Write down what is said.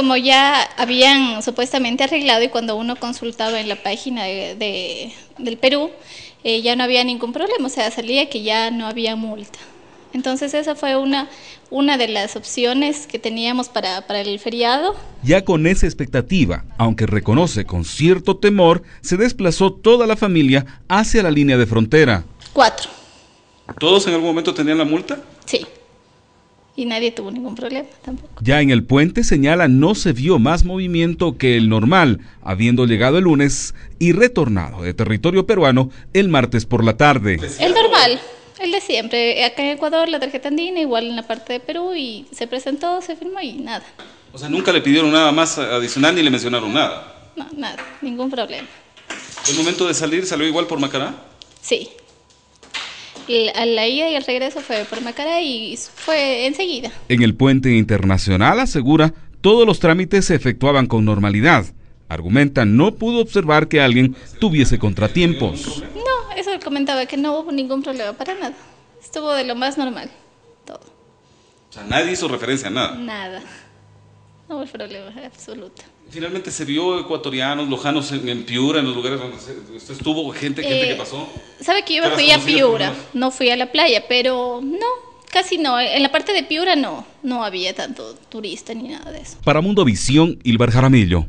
como ya habían supuestamente arreglado y cuando uno consultaba en la página de, del Perú, eh, ya no había ningún problema, o sea, salía que ya no había multa. Entonces esa fue una, una de las opciones que teníamos para, para el feriado. Ya con esa expectativa, aunque reconoce con cierto temor, se desplazó toda la familia hacia la línea de frontera. Cuatro. ¿Todos en algún momento tenían la multa? Sí y nadie tuvo ningún problema tampoco. Ya en el puente señala no se vio más movimiento que el normal, habiendo llegado el lunes y retornado de territorio peruano el martes por la tarde. El normal, el de siempre. Acá en Ecuador la tarjeta andina, igual en la parte de Perú y se presentó, se firmó y nada. O sea, nunca le pidieron nada más adicional ni le mencionaron nada. No, nada, ningún problema. ¿El momento de salir salió igual por Macará? Sí, a la ida y el regreso fue por Macará y fue enseguida. En el puente internacional asegura todos los trámites se efectuaban con normalidad. Argumenta no pudo observar que alguien tuviese contratiempos. No, eso comentaba que no hubo ningún problema para nada. Estuvo de lo más normal, todo. O sea, nadie hizo referencia a nada. Nada. No hubo problema absoluto. Finalmente se vio ecuatorianos, lojanos en, Piura, en los lugares donde usted estuvo, gente, gente que eh, pasó. Sabe que yo fui a Piura, no fui a la playa, pero no, casi no. En la parte de Piura no, no había tanto turista ni nada de eso. Para Mundo Visión, Ilber Jaramillo.